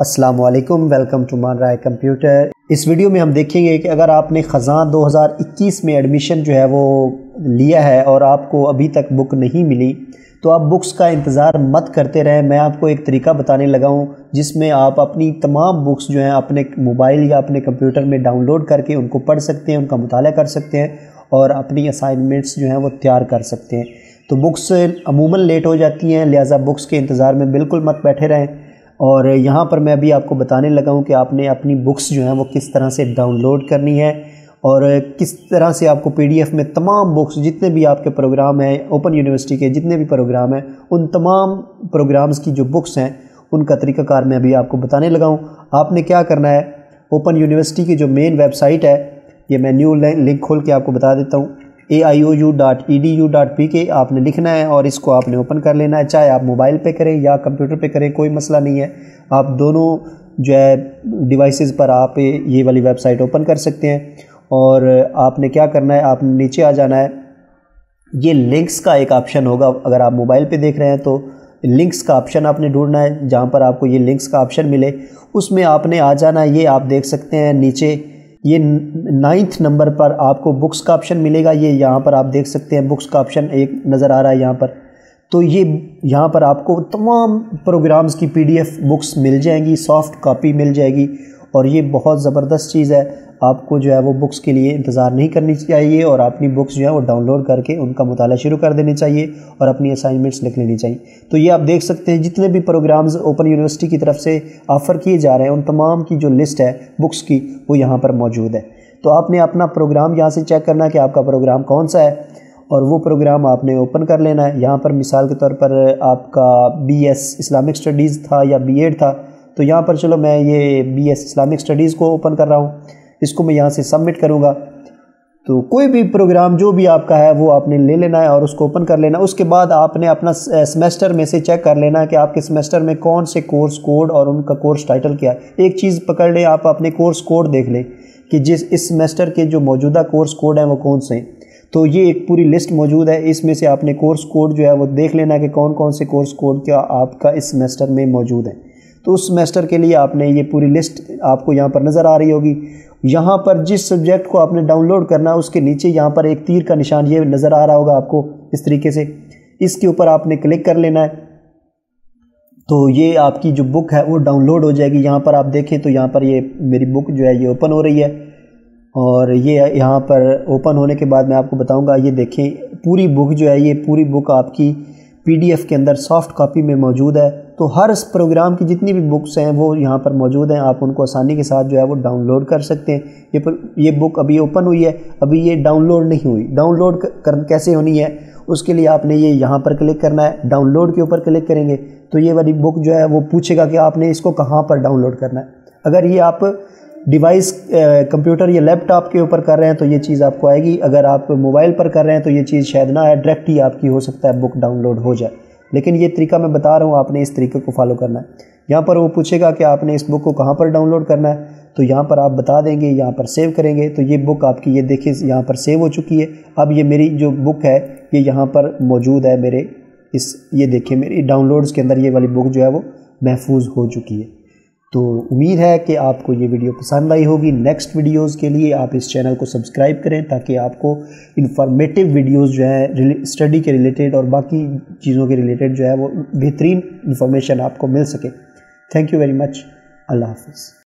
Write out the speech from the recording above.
अस्सलाम वालेकुम welcome to मान राय कंप्यूटर इस वीडियो में हम देखेंगे कि अगर आपने ख़जान 2021 में एडमिशन जो है वो लिया है और आपको अभी तक बुक नहीं मिली तो आप बुक्स का इंतज़ार मत करते रहें। मैं आपको एक तरीका बताने लगा हूँ, जिसमें आप अपनी तमाम बुक्स जो हैं अपने मोबाइल या अपने कंप्यूटर में डाउनलोड करके उनको पढ़ सकते हैं, उनका मुताल कर सकते हैं और अपनी असाइनमेंट्स जो हैं वो तैयार कर सकते हैं। तो बुक्स अमूमन लेट हो जाती हैं, लिहाजा बुक्स के इंतज़ार में बिल्कुल मत बैठे रहें। और यहाँ पर मैं अभी आपको बताने लगा हूँ कि आपने अपनी बुक्स जो हैं वो किस तरह से डाउनलोड करनी है और किस तरह से आपको पीडीएफ में तमाम बुक्स, जितने भी आपके प्रोग्राम हैं, ओपन यूनिवर्सिटी के जितने भी प्रोग्राम हैं, उन तमाम प्रोग्राम्स की जो बुक्स हैं, उनका तरीक़ाकार मैं अभी आपको बताने लगा हूँ। आपने क्या करना है? ओपन यूनिवर्सिटी की जो मेन वेबसाइट है, ये मैं न्यू लिंक खोल के आपको बता देता हूँ। A I O U dot E D U dot P K आपने लिखना है और इसको आपने ओपन कर लेना है। चाहे आप मोबाइल पे करें या कंप्यूटर पे करें, कोई मसला नहीं है। आप दोनों जो है डिवाइसेस पर आप ये वाली वेबसाइट ओपन कर सकते हैं। और आपने क्या करना है, आपने नीचे आ जाना है। ये लिंक्स का एक ऑप्शन होगा। अगर आप मोबाइल पे देख रहे हैं तो लिंक्स का ऑप्शन आपने ढूंढना है। जहाँ पर आपको ये लिंक्स का ऑप्शन मिले, उसमें आपने आ जाना है। ये आप देख सकते हैं नीचे ये नाइन्थ नंबर पर आपको बुक्स का ऑप्शन मिलेगा। ये यहाँ पर आप देख सकते हैं बुक्स का ऑप्शन एक नज़र आ रहा है यहाँ पर। तो ये यहाँ पर आपको तमाम प्रोग्राम्स की पीडीएफ बुक्स मिल जाएँगी सॉफ्ट कॉपी मिल जाएगी और ये बहुत ज़बरदस्त चीज़ है। आपको जो है वो बुक्स के लिए इंतज़ार नहीं करनी चाहिए और अपनी बुक्स जो है वो डाउनलोड करके उनका मुताला शुरू कर देनी चाहिए और अपनी असाइनमेंट्स लिख लेनी चाहिए। तो ये आप देख सकते हैं, जितने भी प्रोग्राम्स ओपन यूनिवर्सिटी की तरफ़ से ऑफ़र किए जा रहे हैं, उन तमाम की जो लिस्ट है बुक्स की, वो यहाँ पर मौजूद है। तो आपने अपना प्रोग्राम यहाँ से चेक करना कि आपका प्रोग्राम कौन सा है और वो प्रोग्राम आपने ओपन कर लेना है। यहाँ पर मिसाल के तौर पर आपका बी एस इस्लामिक स्टडीज़ था या बी एड था तो यहाँ पर चलो मैं ये बी एस इस्लामिक स्टडीज़ को ओपन कर रहा हूँ। इसको मैं यहाँ से सबमिट करूँगा। तो कोई भी प्रोग्राम जो भी आपका है, वो आपने ले लेना है और उसको ओपन कर लेना। उसके बाद आपने अपना सेमेस्टर में से चेक कर लेना कि आपके सेमेस्टर में कौन से कोर्स कोड और उनका कोर्स टाइटल क्या है। एक चीज़ पकड़ लें, आप अपने कोर्स कोड देख लें कि जिस, इस सेमेस्टर के जो मौजूदा कोर्स कोड हैं, वो कौन से हैं। तो ये एक पूरी लिस्ट मौजूद है। इसमें से आपने कोर्स कोड जो है, वो देख लेना कि कौन कौन से कोर्स कोड क्या आपका इस सेमेस्टर में मौजूद है। तो उस सेमेस्टर के लिए आपने ये पूरी लिस्ट आपको यहाँ पर नज़र आ रही होगी। यहाँ पर जिस सब्जेक्ट को आपने डाउनलोड करना है, उसके नीचे यहाँ पर एक तीर का निशान ये नज़र आ रहा होगा आपको इस तरीके से। इसके ऊपर आपने क्लिक कर लेना है। तो ये आपकी जो बुक है, वो डाउनलोड हो जाएगी। यहाँ पर आप देखें तो यहाँ पर ये मेरी बुक जो है, ये ओपन हो रही है। और ये यहाँ पर ओपन होने के बाद मैं आपको बताऊँगा, ये देखें, पूरी बुक जो है, ये पूरी बुक आपकी पीडीएफ के अंदर सॉफ्ट कॉपी में मौजूद है। तो हर इस प्रोग्राम की जितनी भी बुक्स हैं वो यहाँ पर मौजूद हैं। आप उनको आसानी के साथ जो है वो डाउनलोड कर सकते हैं। ये पर, ये बुक अभी ओपन हुई है। अभी ये डाउनलोड नहीं हुई। डाउनलोड कर कैसे होनी है उसके लिए आपने ये यहाँ पर क्लिक करना है। डाउनलोड के ऊपर क्लिक करेंगे तो ये वाली बुक जो है वो पूछेगा कि आपने इसको कहाँ पर डाउनलोड करना है। अगर ये आप डिवाइस कंप्यूटर या लैपटॉप के ऊपर कर रहे हैं तो ये चीज़ आपको आएगी। अगर आप मोबाइल पर कर रहे हैं तो ये चीज़ शायद ना है डायरेक्ट ही आपकी हो सकता है बुक डाउनलोड हो जाए। लेकिन ये तरीका मैं बता रहा हूँ, आपने इस तरीके को फॉलो करना है। यहाँ पर वो पूछेगा कि आपने इस बुक को कहाँ पर डाउनलोड करना है तो यहाँ पर आप बता देंगे, यहाँ पर सेव करेंगे तो ये बुक आपकी, ये देखिए, यहाँ पर सेव हो चुकी है। अब ये मेरी जो बुक है, ये यहाँ पर मौजूद है मेरे, इस, ये देखिए मेरी डाउनलोड्स के अंदर ये वाली बुक जो है वो महफूज हो चुकी है। तो उम्मीद है कि आपको ये वीडियो पसंद आई होगी। नेक्स्ट वीडियोस के लिए आप इस चैनल को सब्सक्राइब करें ताकि आपको इन्फॉर्मेटिव वीडियोस जो है स्टडी के रिलेटेड और बाकी चीज़ों के रिलेटेड जो है, वो बेहतरीन इन्फॉर्मेशन आपको मिल सके। थैंक यू वेरी मच अल्लाह हाफिज़।